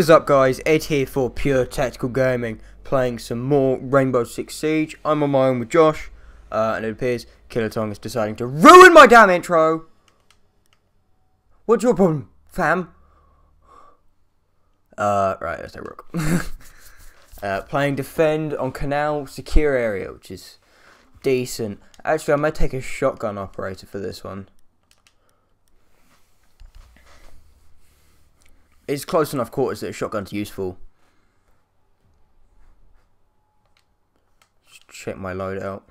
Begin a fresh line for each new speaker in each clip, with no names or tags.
What is up guys, Ed here for Pure Tactical Gaming, playing some more Rainbow Six Siege. I'm on my own with Josh, uh, and it appears Killertong is deciding to RUIN MY DAMN INTRO! What's your problem, fam? Uh, right, no rook. uh, playing Defend on Kanal Secure Area, which is decent. Actually, I might take a shotgun operator for this one. It's close enough quarters that a shotgun's useful. Just check my loadout.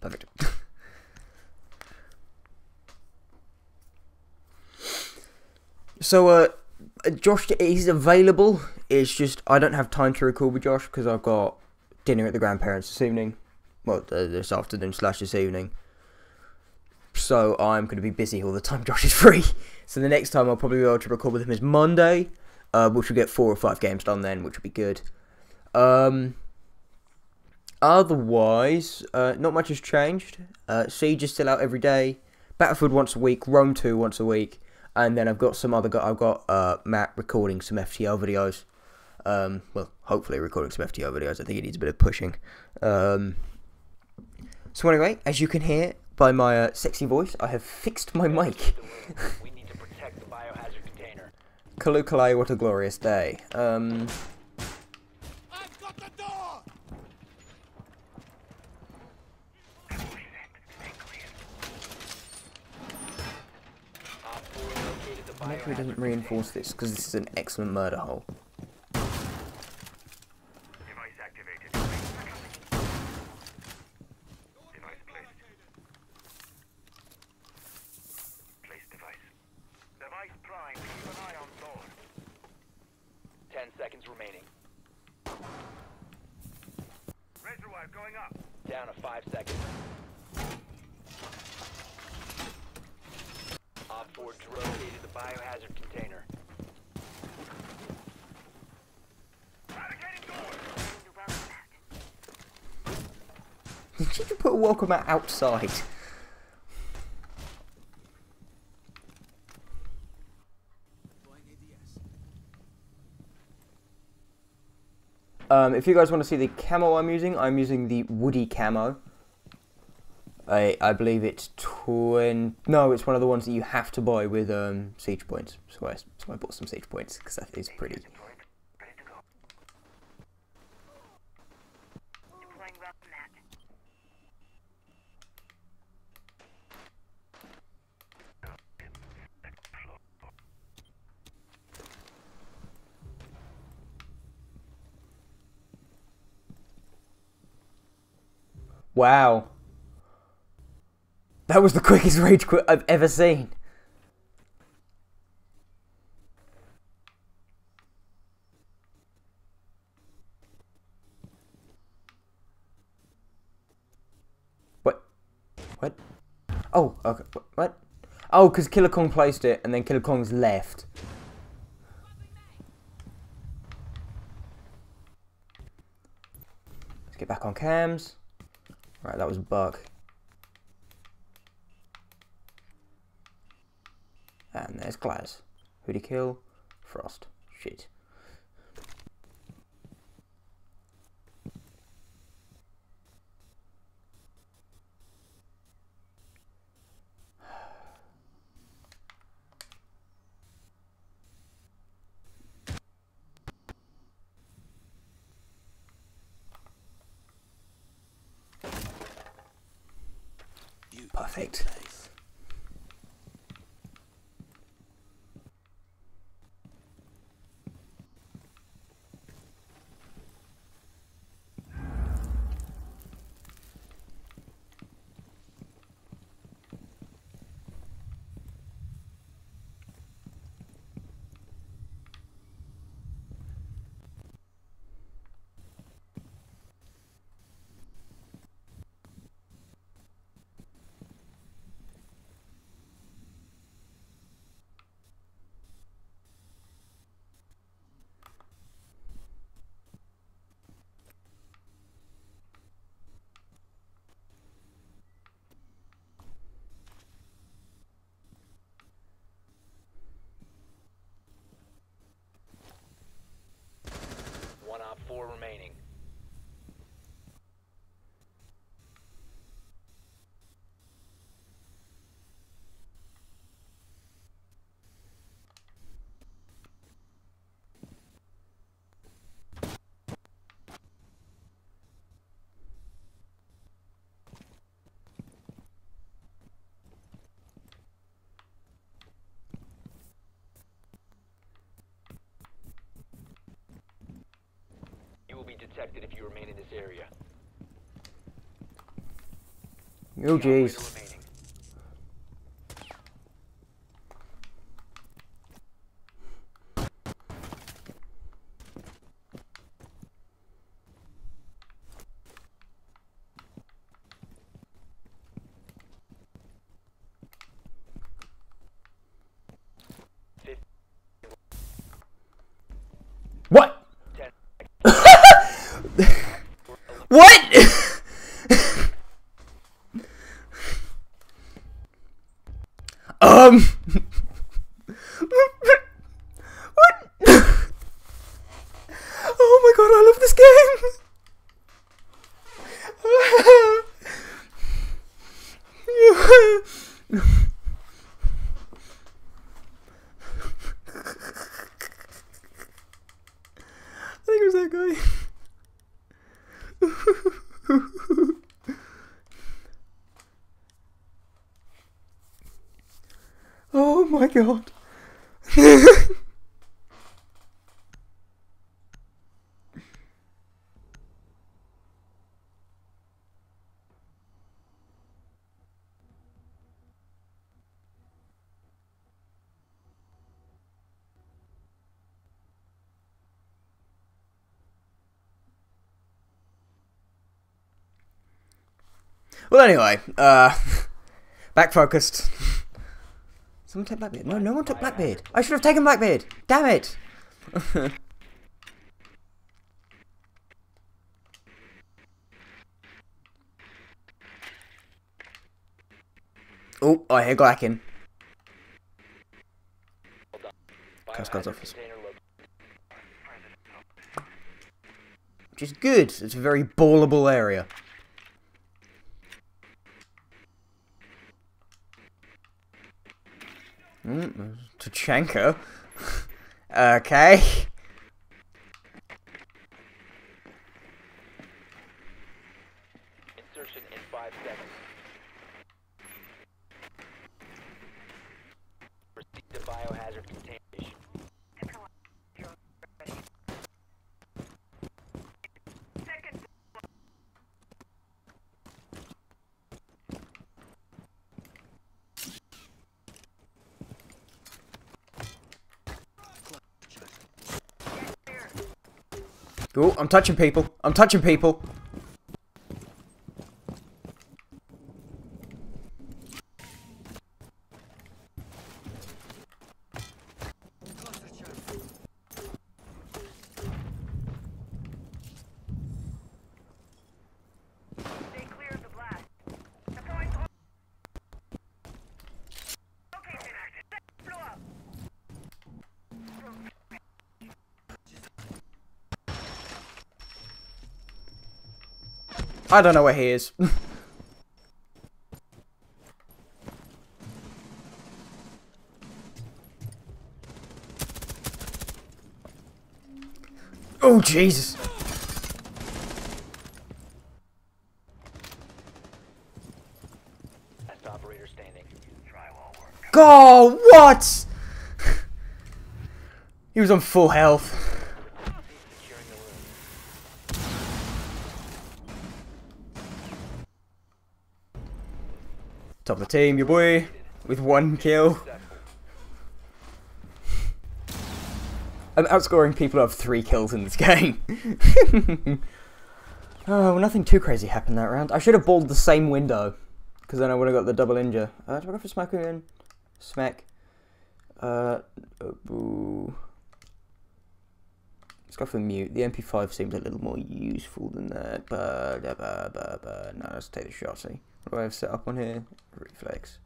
Perfect. so, uh, Josh is available. It's just I don't have time to record with Josh because I've got dinner at the grandparents this evening. Well, uh, this afternoon slash this evening so I'm going to be busy all the time Josh is free. So the next time I'll probably be able to record with him is Monday, uh, which will get four or five games done then, which will be good. Um, otherwise, uh, not much has changed. Uh, Siege is still out every day. Battlefield once a week. Rome 2 once a week. And then I've got some other. I've got uh, Matt recording some FTL videos. Um, well, hopefully recording some FTL videos. I think it needs a bit of pushing. Um, so anyway, as you can hear, by my uh, sexy voice, I have fixed my mic. Kalukalai, what a glorious day. Um... Maybe doesn't reinforce this because this is an excellent murder hole.
seconds remaining. Razor going up. Down to five seconds. Op 4 located the biohazard container.
Did you put a welcome mat outside? Um, if you guys want to see the camo I'm using, I'm using the Woody camo. I I believe it's twin. No, it's one of the ones that you have to buy with um, siege points. So I, so I bought some siege points because that is pretty. Wow. That was the quickest rage quit I've ever seen. What? What? Oh, okay. What? Oh, because Killer Kong placed it and then Killer Kong's left. Let's get back on cams. Right, that was Buck. And there's Glass. Who'd he kill? Frost. Shit.
Detected if you remain in this area.
Oh jeez.
Operator remaining. Fif-
What?
ten
What? um. what? oh my god, I love this game. I think it was that guy. oh my god. well, anyway, uh, back focused. Someone take Blackbeard. No, no one took Blackbeard. I should have taken Blackbeard. Damn it. oh, I hear Glacken. Cascade's
biohazard
office. Which is good. It's a very ballable area. Tachanka. okay.
Insertion in five seconds. Proceed to biohazard containment.
Oh, I'm touching people. I'm touching people. I don't know where he is. oh, Jesus.
Last operator standing. Drywall.
God, what? he was on full health. Top the team, your boy, with one kill. I'm outscoring people who have three kills in this game. oh, well, nothing too crazy happened that round. I should have balled the same window, because then I would have got the double injure. Uh, do I go for smack again? Smack. Uh, uh, boo. Let's go for mute. The MP5 seems a little more useful than that. But, but, but, but. No, let's take the shotty. What do I have set up on here? Reflex.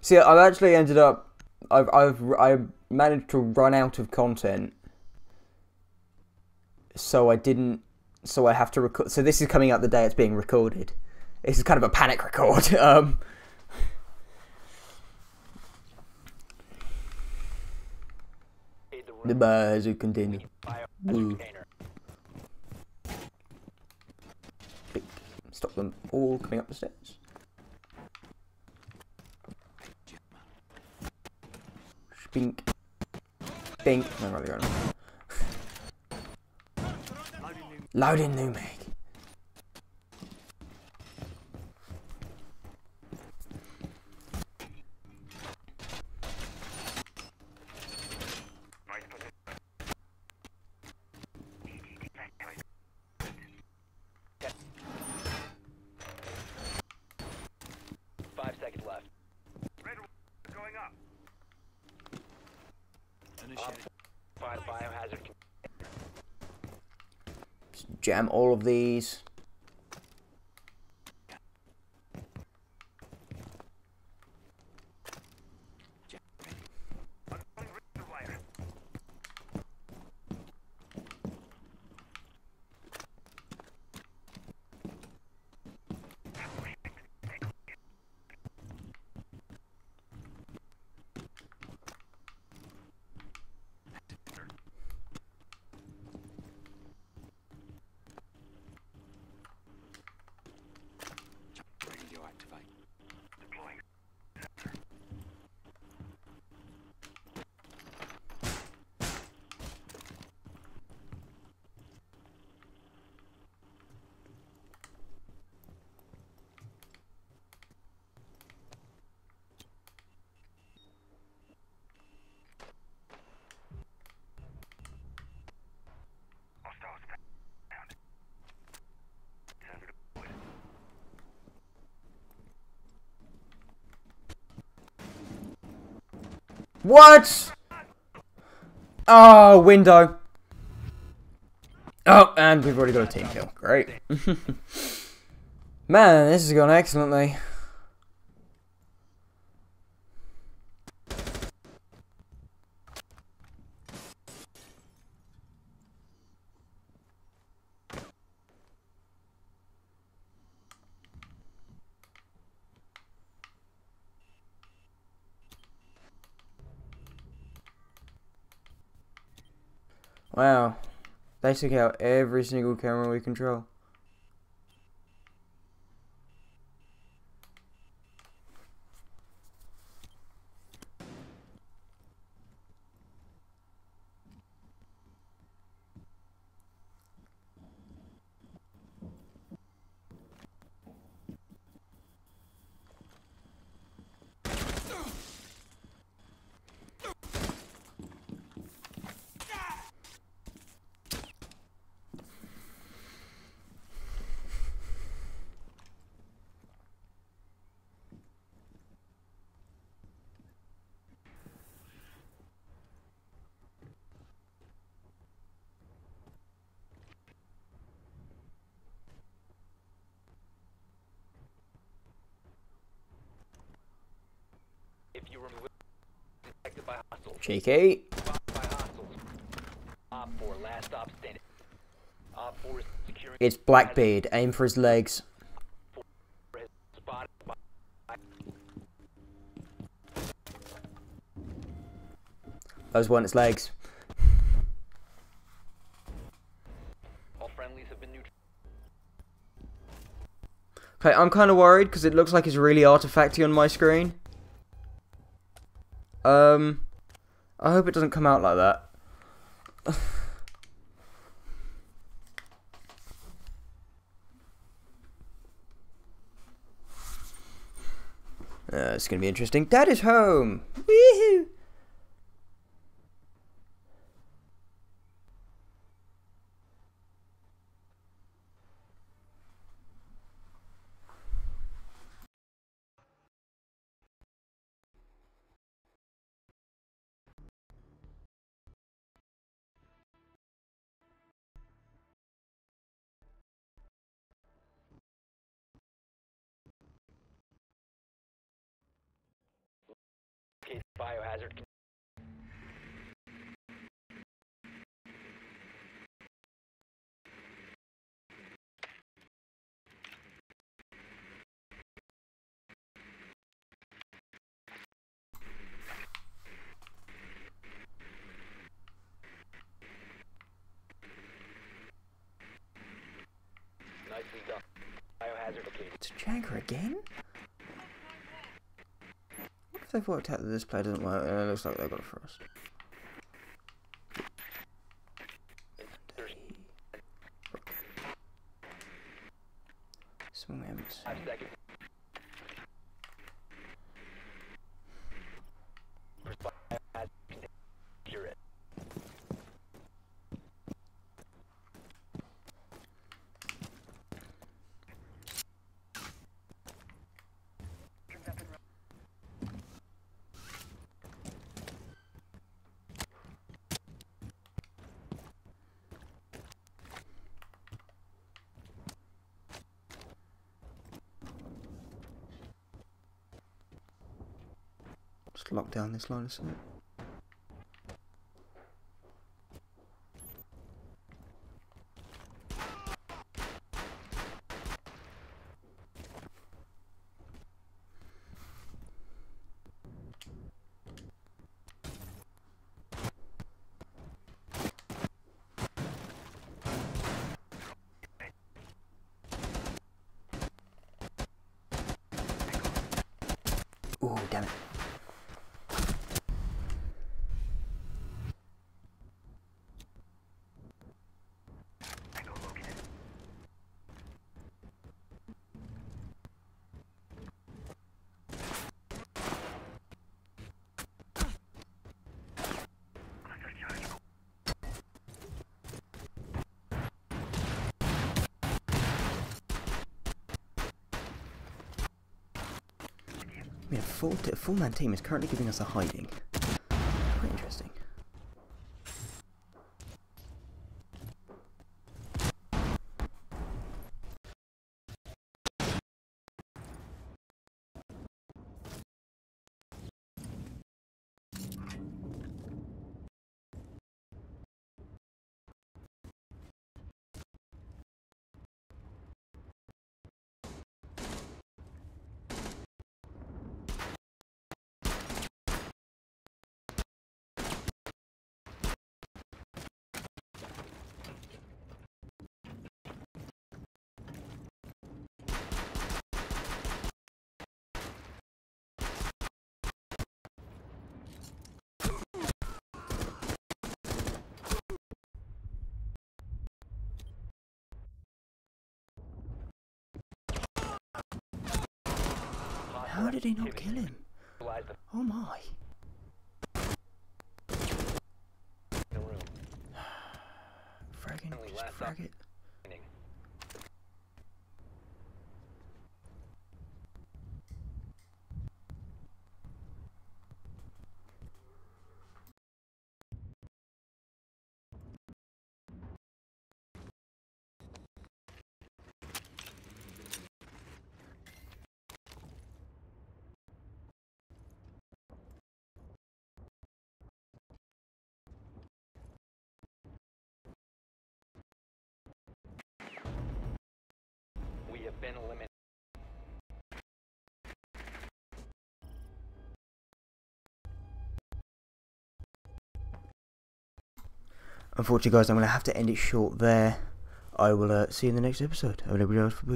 See, I've actually ended up. I've I've I managed to run out of content, so I didn't. So I have to record. So this is coming out the day it's being recorded. This is kind of a panic record. Um,
the
bars will continue.
Bio
Ooh.
container.
Stop them all coming up the stairs. Spink. Bink. No, they're going Loading new meg.
Five seconds left.
Red going up.
Op five biohazard. con-
Jam all of these. What? Oh, window. Oh, and we've already got a team kill. Great. Man, this has gone excellently. Wow. They took out every single camera we control.
You detected by hostiles.
Cheeky.
Spotted by hostiles. Op 4, last stop standing. Op 4 is securing.
It's Blackbeard. Aim for his legs.
has spotted by
Those weren't its legs.
all friendlies have been neutral.
Okay, I'm kind of worried because it looks like it's really artifacty on my screen. Um, I hope it doesn't come out like that. Uh, it's gonna be interesting. Dad is home. Woohoo!
Biohazard.
It's Jagger again? They've worked out that this play doesn't work and it looks like they've got a frost. Swing.
Five seconds. Biohazard contained. Secure it.
Just lock down this line of sight. Mean, a full, full man team is currently giving us a hiding. Quite interesting. How did he not kill him? Oh my. Fragging, just frag it.
Have been eliminated.
Unfortunately, guys, I'm going to have to end it short there. I will uh, see you in the next episode. Everybody else for